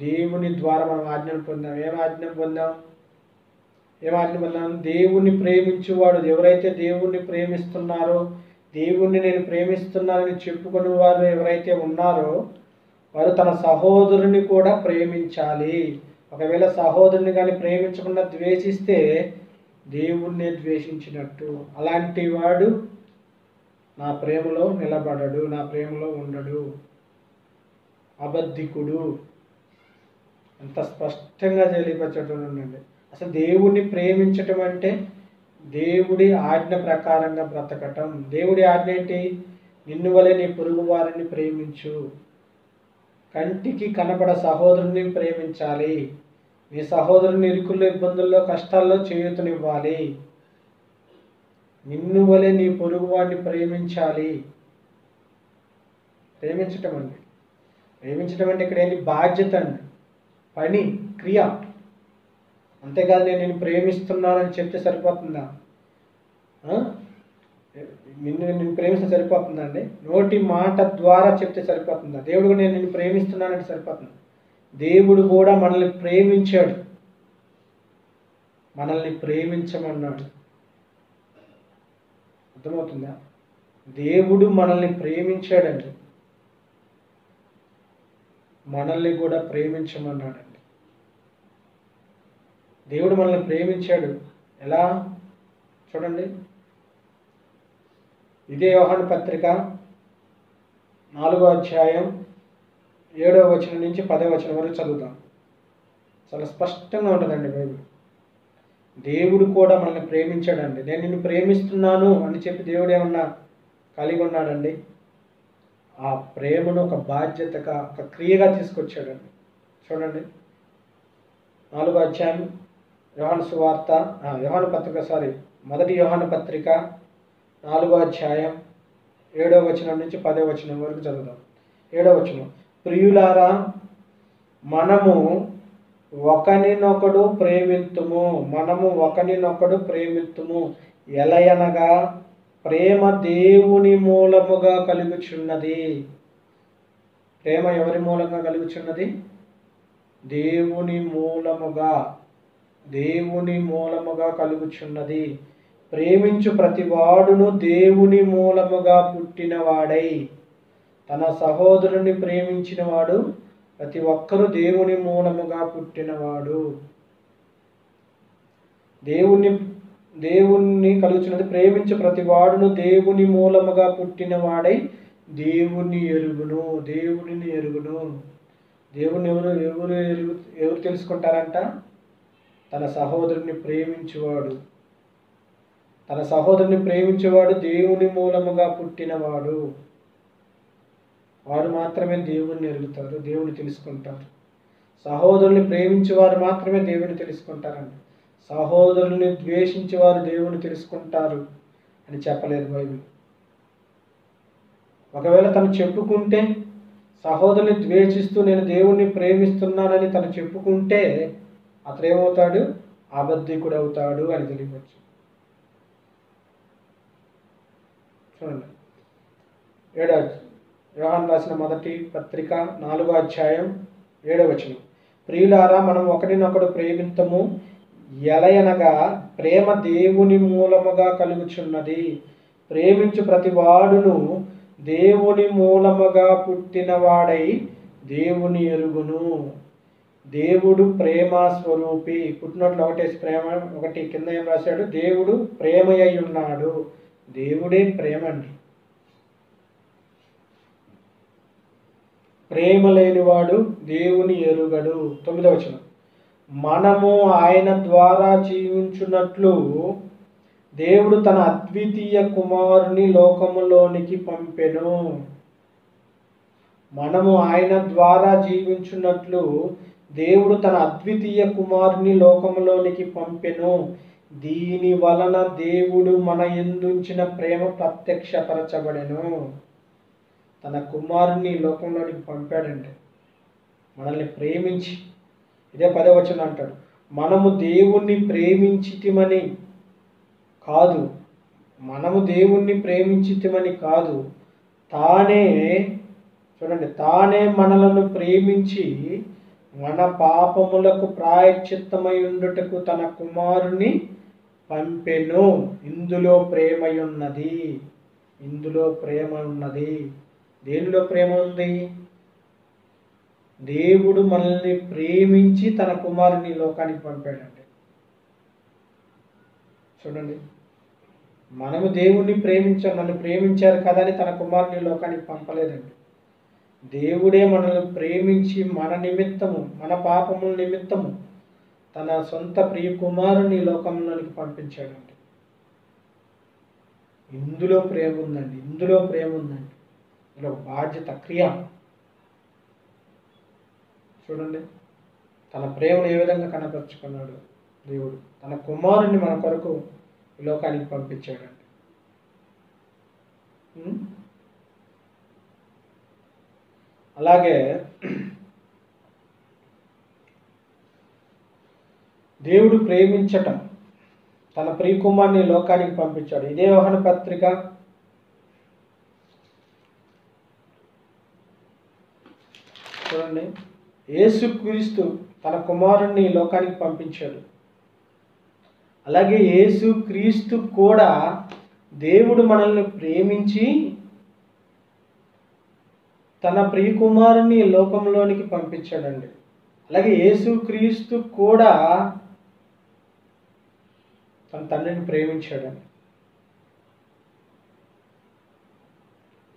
దేవుని ద్వారా మనం ఆజ్ఞలు పొందాం. ఏం ఆజ్ఞ పొందాం? ఏం ఆజ్ఞ పొందాం? దేవుణ్ణి ప్రేమించేవాడు ఎవరైతే దేవుణ్ణి ప్రేమిస్తున్నారో దేవుణ్ణి నేను ప్రేమిస్తున్నానని చెప్పుకునే వారు ఎవరైతే ఉన్నారో వారు తన సహోదరుని కూడా ప్రేమించాలి. ఒకవేళ సహోదరుని కానీ ప్రేమించకుండా ద్వేషిస్తే దేవుణ్ణి ద్వేషించినట్టు. అలాంటి వాడు నా ప్రేమలో నిలబడడు నా ప్రేమలో ఉండడు. అబద్ధికుడు. ఎంత స్పష్టంగా తెలియపరచడం ఉందండి అసలు దేవుణ్ణి ప్రేమించటం అంటే దేవుడి ఆజ్ఞ ప్రకారంగా బ్రతకటం. దేవుడి ఆజ్ఞ ఏంటి? నిన్ను వలె నీ పొరుగు వారిని ప్రేమించు. కంటికి కనపడ సహోదరుని ప్రేమించాలి. నీ సహోదరుని ఇరుకుల్లో ఇబ్బందుల్లో కష్టాల్లో చేయూతనివ్వాలి. నిన్ను వలె నీ పొరుగు వాడిని ప్రేమించాలి. ప్రేమించటం అండి. ప్రేమించడం అంటే ఇక్కడ ఏంటి? బాధ్యత అండి. పని క్రియ. అంతేకాదు నేను నేను ప్రేమిస్తున్నానని చెప్తే సరిపోతుందా? నిన్ను నేను ప్రేమిస్తే సరిపోతుందా అండి? నోటి మాట ద్వారా చెప్తే సరిపోతుందా? దేవుడు కూడా నేను నిన్ను ప్రేమిస్తున్నానంటే సరిపోతుంది? దేవుడు కూడా మనల్ని ప్రేమించాడు. మనల్ని ప్రేమించమన్నాడు. అర్థమవుతుందా? దేవుడు మనల్ని ప్రేమించాడండి. మనల్ని కూడా ప్రేమించమన్నాడండి. దేవుడు మనల్ని ప్రేమించాడు. ఎలా? చూడండి. ఇదే యోహాను పత్రిక నాలుగో అధ్యాయం ఏడవ వచనం నుంచి పదవ వచనం వరకు చదువుతాం చాలా స్పష్టంగా ఉంటుందండి బైబిల్. దేవుడు కూడా మనల్ని ప్రేమించాడండి. నేను నిన్ను ప్రేమిస్తున్నాను అని చెప్పి దేవుడు ఏమన్నా కలిగి ఉన్నాడండి? ఆ ప్రేమను ఒక బాధ్యతగా ఒక క్రియగా తీసుకొచ్చాడండి. చూడండి. నాలుగో అధ్యాయం యోహాను సువార్త ఆ, యోహాను పత్రిక సారీ మొదటి యోహాను పత్రిక నాలుగో అధ్యాయం ఏడో వచనం నుంచి పదో వచనం వరకు చదువుదాం. ఏడో వచనం ప్రియులారా మనము ఒకనినొకడు ప్రేమిత్తుము మనము ఒకనినొకడు ప్రేమిత్తుము ఎలయనగా ప్రేమ దేవుని మూలముగా కలుగుచున్నది. ప్రేమ ఎవరి మూలంగా కలుగుచున్నది? దేవుని మూలముగా దేవుని మూలముగా కలుగుచున్నది. ప్రేమించు ప్రతివాడును దేవుని మూలముగా పుట్టినవాడై. తన సహోదరుని ప్రేమించినవాడు ప్రతి ఒక్కరూ దేవుని మూలముగా పుట్టినవాడు. దేవుని దేవుణ్ణి కలుగుచున్నది ప్రేమించు ప్రతి వాడును దేవుని మూలముగా పుట్టినవాడై దేవుని ఎరుగును దేవుడిని ఎరుగును. దేవుని ఎవరు ఎవరు ఎరుగు ఎవరు తెలుసుకుంటారంట? తన సహోదరుని ప్రేమించేవాడు. తన సహోదరుని ప్రేమించేవాడు దేవుని మూలముగా పుట్టినవాడు. వారు మాత్రమే దేవుణ్ణి ఎరుగుతారు దేవుని తెలుసుకుంటారు. సహోదరుని ప్రేమించేవారు మాత్రమే దేవుని తెలుసుకుంటారండి సహోదరుని ద్వేషించేవారు దేవుని తెలుసుకుంటారు అని చెప్పలేదు బైబిల్. ఒకవేళ తను చెప్పుకుంటే సహోదరుని ద్వేషిస్తూ నేను దేవుణ్ణి ప్రేమిస్తున్నానని తను చెప్పుకుంటే అతను ఏమవుతాడు అబద్ధికుడు అవుతాడు అని తెలియవచ్చు. చూడండి. ఏడాది యోహాన్ రాసిన మొదటి పత్రిక నాలుగో అధ్యాయం ఏడవచనం ప్రియులారా మనం ఒకరినొకడు ప్రేమింతము ఎలయనగా ప్రేమ దేవుని మూలముగా కలుగుచున్నది. ప్రేమించు ప్రతివాడును దేవుని మూలముగా పుట్టినవాడై దేవుని ఎరుగును. దేవుడు ప్రేమ స్వరూపి. పుట్టినట్లు ఒకటేసి ప్రేమ ఒకటి కింద ఏం రాశాడు? దేవుడు ప్రేమయ్య ఉన్నాడు దేవుడే ప్రేమ అండి ప్రేమ లేనివాడు దేవుని ఎరుగడు. తొమ్మిదవ వచనం. మనము ఆయన ద్వారా జీవించున్నట్లు దేవుడు తన అద్వితీయ కుమారుని లోకములోనికి పంపెను. మనము ఆయన ద్వారా జీవించున్నట్లు దేవుడు తన అద్వితీయ కుమారుని లోకములోనికి పంపెను. దీని వలన దేవుడు మన ఎందుంచిన ప్రేమ ప్రత్యక్షపరచబడెను. తన కుమారుని లోకంలోనికి పంపాడండి మనల్ని ప్రేమించి ఇదే పదవచనం అంటాడు. మనము దేవుణ్ణి ప్రేమించితిమని కాదు. మనము దేవుణ్ణి ప్రేమించితిమని కాదు. తానే చూడండి తానే మనలను ప్రేమించి మన పాపములకు ప్రాయశ్చిత్తమై ఉండుటకు తన కుమారుని పంపెను. ఇందులో ప్రేమయున్నది. ఇందులో ప్రేమ ఉన్నది దేనిలో ప్రేమ ఉంది? దేవుడు మనల్ని ప్రేమించి తన కుమారుని లోకానికి పంపాడండి. చూడండి. మనము దేవుణ్ణి ప్రేమించాం నన్ను ప్రేమించారు కదా అని తన కుమారుని లోకానికి పంపలేదండి. దేవుడే మనల్ని ప్రేమించి మన నిమిత్తము మన పాపముల నిమిత్తము తన సొంత ప్రియ కుమారుని లోకంలోనికి పంపించాడండి. ఇందులో ప్రేమ ఉందండి ఇందులో ప్రేమ ఉందండి. ఇందులో బాధ్యత క్రియ చూడండి. తన ప్రేమను ఏ విధంగా కనపరుచుకున్నాడు? దేవుడు తన కుమారుని మన కొరకు ఈ లోకానికి పంపించాడండి. అలాగే దేవుడు ప్రేమించటం తన ప్రియకుమార్ని లోకానికి పంపించాడు. ఇదే వాహన పత్రిక. చూడండి. యేసుక్రీస్తు తన కుమారుణ్ణి లోకానికి పంపించాడు. అలాగే యేసుక్రీస్తు కూడా దేవుడు మనల్ని ప్రేమించి తన ప్రియకుమారుని ఈ లోకంలోనికి పంపించాడండి. అలాగే యేసుక్రీస్తు కూడా తన తండ్రిని ప్రేమించాడండి.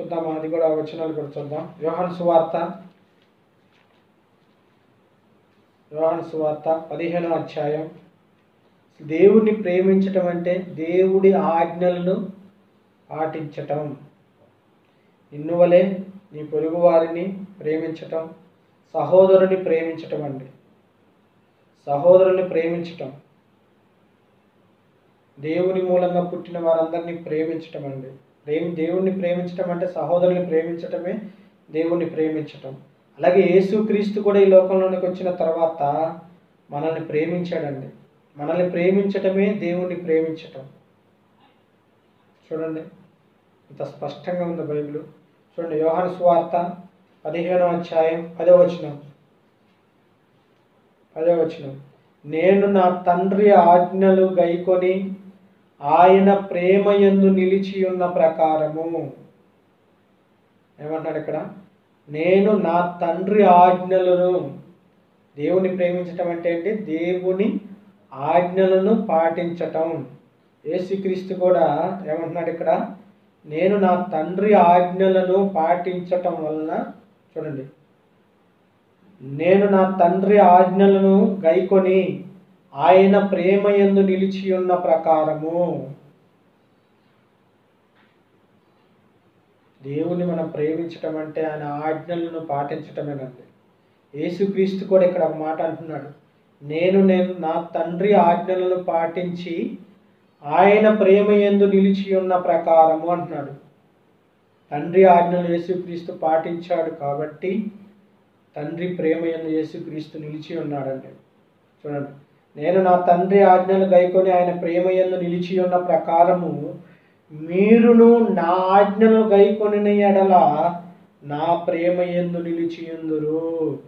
చూద్దామా? అది కూడా వచనాలు కూడా చూద్దాం. యోహాను సువార్త యోహాను సువార్త పదిహేనో అధ్యాయం. దేవుడిని ప్రేమించటం అంటే దేవుడి ఆజ్ఞలను పాటించటం. ఇన్నువలే నీ పొరుగు వారిని ప్రేమించటం సహోదరుని ప్రేమించటం అండి. సహోదరుని ప్రేమించటం. దేవుని మూలంగా పుట్టిన వారందరినీ ప్రేమించటం అండి. ప్రేమి దేవుణ్ణి ప్రేమించటం అంటే సహోదరుని ప్రేమించటమే దేవుణ్ణి ప్రేమించటం. అలాగే యేసుక్రీస్తు కూడా ఈ లోకంలోనికి వచ్చిన తర్వాత మనల్ని ప్రేమించాడండి. మనల్ని ప్రేమించటమే దేవుణ్ణి ప్రేమించటం. చూడండి ఇంత స్పష్టంగా ఉంది బైబిల్. చూడండి యోహాను స్వార్త పదిహేనో అధ్యాయం పదో వచనం. పదో వచనం. నేను నా తండ్రి ఆజ్ఞలు గైకొని ఆయన ప్రేమ యందు నిలిచి ఉన్న ప్రకారము. ఏమంటున్నాడు ఇక్కడ? నేను నా తండ్రి ఆజ్ఞలను దేవుని ప్రేమించటం అంటే ఏంటి? దేవుని ఆజ్ఞలను పాటించటం. యేసుక్రీస్తు కూడా ఏమంటున్నాడు ఇక్కడ? నేను నా తండ్రి ఆజ్ఞలను పాటించటం వలన చూడండి. నేను నా తండ్రి ఆజ్ఞలను గైకొని ఆయన ప్రేమ ఎందు నిలిచి ఉన్న ప్రకారము. దేవుణ్ణి మనం ప్రేమించటం అంటే ఆయన ఆజ్ఞలను పాటించటమేనండి. యేసుక్రీస్తు కూడా ఇక్కడ ఒక మాట అంటున్నాడు. నేను నేను నా తండ్రి ఆజ్ఞలను పాటించి ఆయన ప్రేమ ఎందు నిలిచి ఉన్న ప్రకారము అంటున్నాడు. తండ్రి ఆజ్ఞలు యేసుక్రీస్తు పాటించాడు కాబట్టి తండ్రి ప్రేమ యందు యేసుక్రీస్తు నిలిచి ఉన్నాడండి. చూడండి. నేను నా తండ్రి ఆజ్ఞలు గైకొని ఆయన ప్రేమ యందు నిలిచి ఉన్న ప్రకారము మీరును నా ఆజ్ఞలు గైకొని ఎడల నా ప్రేమ ఎందు నిలిచి ఎందురు?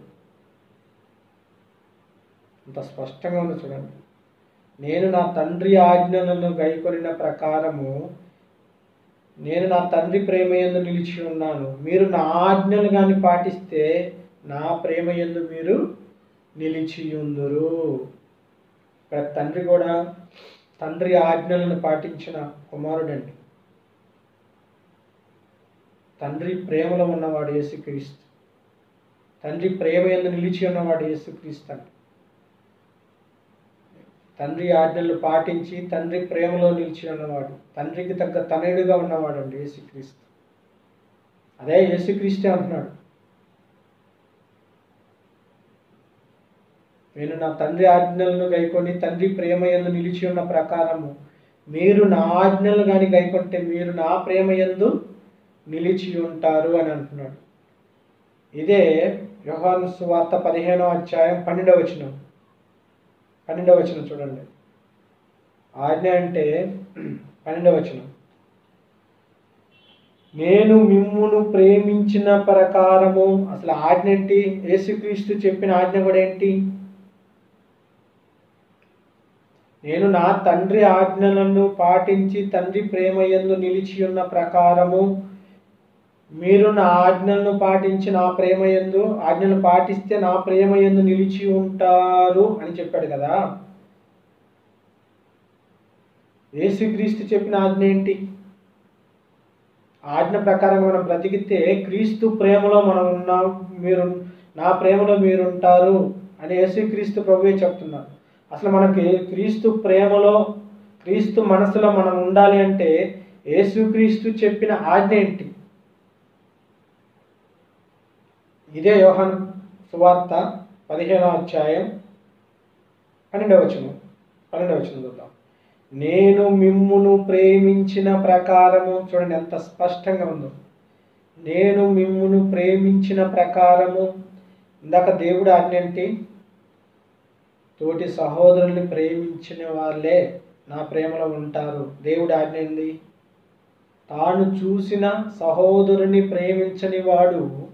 అంత స్పష్టంగా ఉంది చూడండి. నేను నా తండ్రి ఆజ్ఞలను గైకొనిన ప్రకారము నేను నా తండ్రి ప్రేమ ఎందు నిలిచి ఉన్నాను. మీరు నా ఆజ్ఞలు కానీ పాటిస్తే నా ప్రేమ ఎందు మీరు నిలిచి ఉందురు. ఇక్కడ తండ్రి కూడా తండ్రి ఆజ్ఞలను పాటించిన కుమారుడండి. తండ్రి ప్రేమలో ఉన్నవాడు యేసుక్రీస్తు. తండ్రి ప్రేమ ఎందు నిలిచి ఉన్నవాడు యేసుక్రీస్తు అండి. తండ్రి ఆజ్ఞలు పాటించి తండ్రి ప్రేమలో నిలిచి ఉన్నవాడు తండ్రికి తగ్గ తనయుడిగా ఉన్నవాడు అండి యేసుక్రీస్తు. అదే యేసుక్రీస్తే అంటున్నాడు. నేను నా తండ్రి ఆజ్ఞలను గైకొని తండ్రి ప్రేమ యందు నిలిచి ఉన్న ప్రకారము మీరు నా ఆజ్ఞలు కానీ గైకొంటే మీరు నా ప్రేమ యందు నిలిచి ఉంటారు అని అంటున్నాడు. ఇదే యోహాను సువార్త పదిహేనో అధ్యాయం పన్నెండవ వచనం. పన్నెండవ వచనం చూడండి. ఆజ్ఞ అంటే పన్నెండవ వచనం. నేను మిమ్మును ప్రేమించిన ప్రకారము అసలు ఆజ్ఞ ఏంటి? యేసుక్రీస్తు చెప్పిన ఆజ్ఞ కూడా ఏంటి? నేను నా తండ్రి ఆజ్ఞలను పాటించి తండ్రి ప్రేమ యందు నిలిచి ఉన్న ప్రకారము మీరు నా ఆజ్ఞలను పాటించి నా ప్రేమ యందు ఆజ్ఞలు పాటిస్తే నా ప్రేమ యందు నిలిచి ఉంటారు అని చెప్పాడు కదా. యేసుక్రీస్తు చెప్పిన ఆజ్ఞ ఏంటి? ఆజ్ఞ ప్రకారం మనం బ్రతికితే క్రీస్తు ప్రేమలో మనం ఉన్నాం మీరు నా ప్రేమలో మీరు ఉంటారు అని యేసుక్రీస్తు ప్రభువే చెప్తున్నారు. అసలు మనకి క్రీస్తు ప్రేమలో క్రీస్తు మనసులో మనం ఉండాలి అంటే యేసుక్రీస్తు చెప్పిన ఆజ్ఞ ఏంటి? ఇదే యోహన్ సువార్త పదిహేనో అధ్యాయం పన్నెండవ వచనం. పన్నెండవ వచనం చూద్దాం. నేను మిమ్మును ప్రేమించిన ప్రకారము చూడండి ఎంత స్పష్టంగా ఉందో. నేను మిమ్మును ప్రేమించిన ప్రకారము ఇందాక దేవుడు ఆజ్ఞ ఏంటి? తోటి సహోదరుల్ని ప్రేమించిన వాళ్ళే నా ప్రేమలో ఉంటారు. దేవుడు ఆజ్ఞంది తాను చూసిన సహోదరుని ప్రేమించని వాడు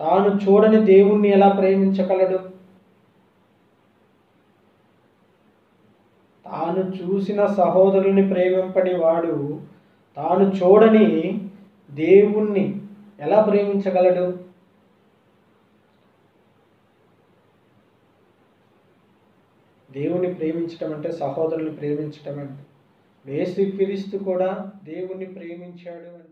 తాను చూడని దేవుణ్ణి ఎలా ప్రేమించగలడు? తాను చూసిన సహోదరుని ప్రేమింపని వాడు తాను చూడని దేవుణ్ణి ఎలా ప్రేమించగలడు? దేవుణ్ణి ప్రేమించటం అంటే సహోదరుని ప్రేమించటం అంటే. యేసుక్రీస్తు కూడా దేవుణ్ణి ప్రేమించాడు అని